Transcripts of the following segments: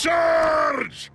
Charge!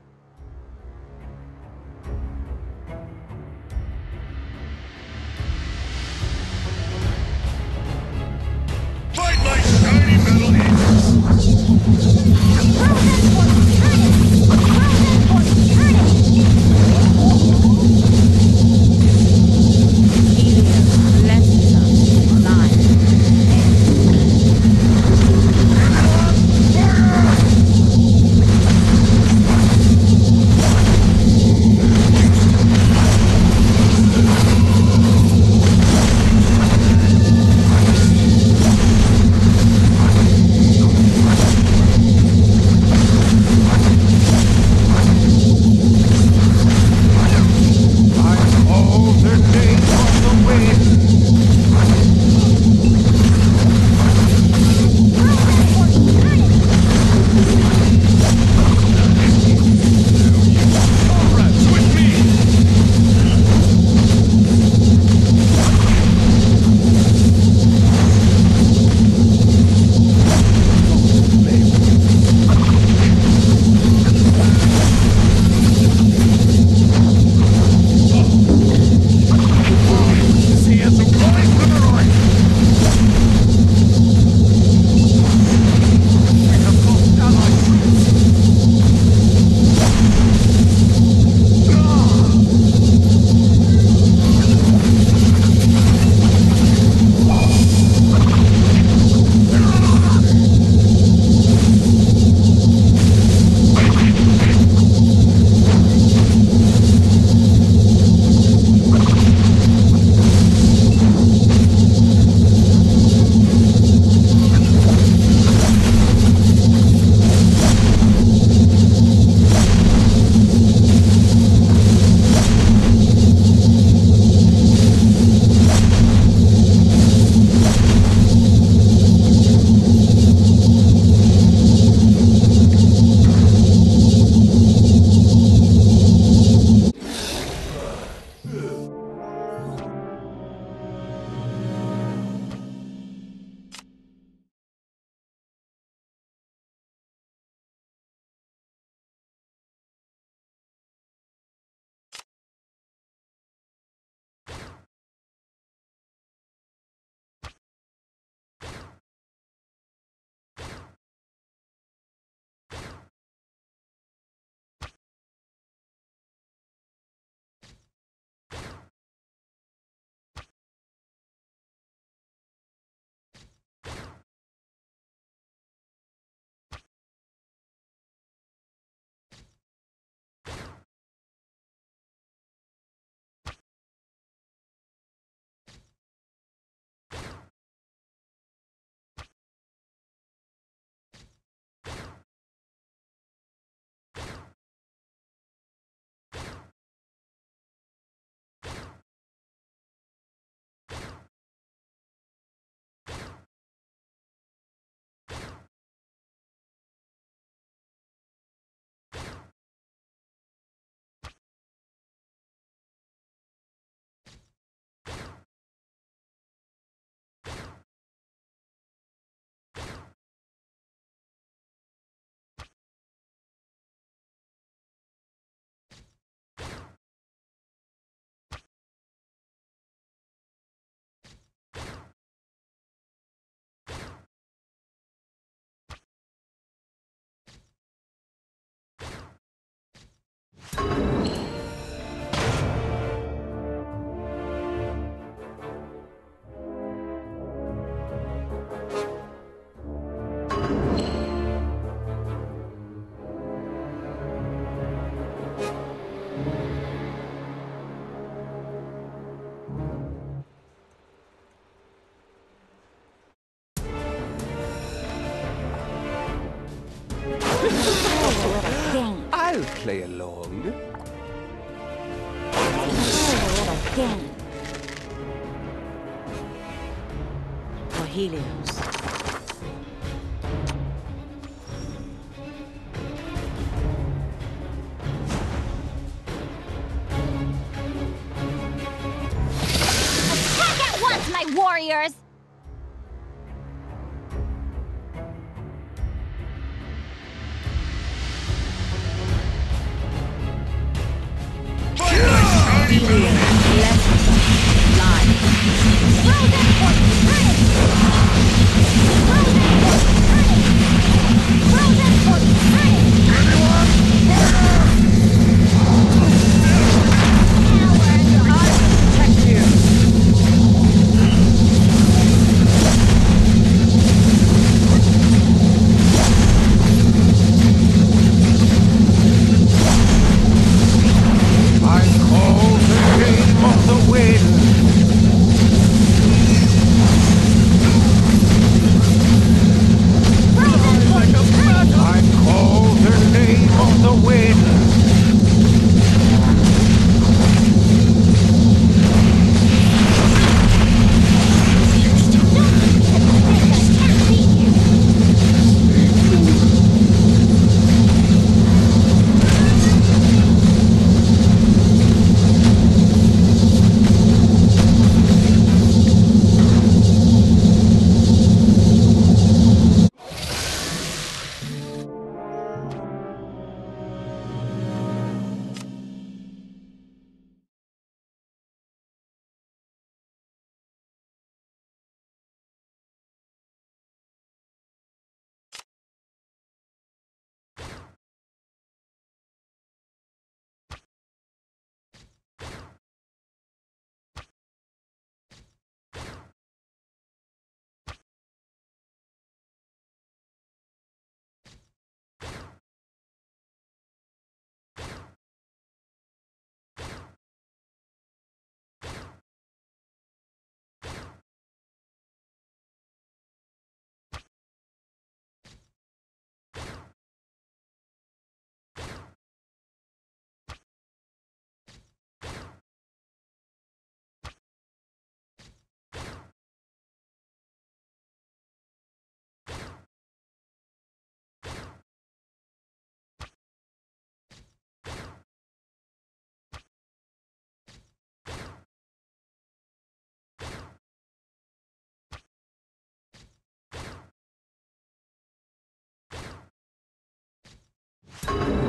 play along? Again. For Helios. you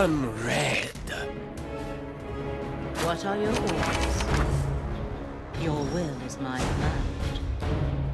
One red. What are your orders? Your will is my command.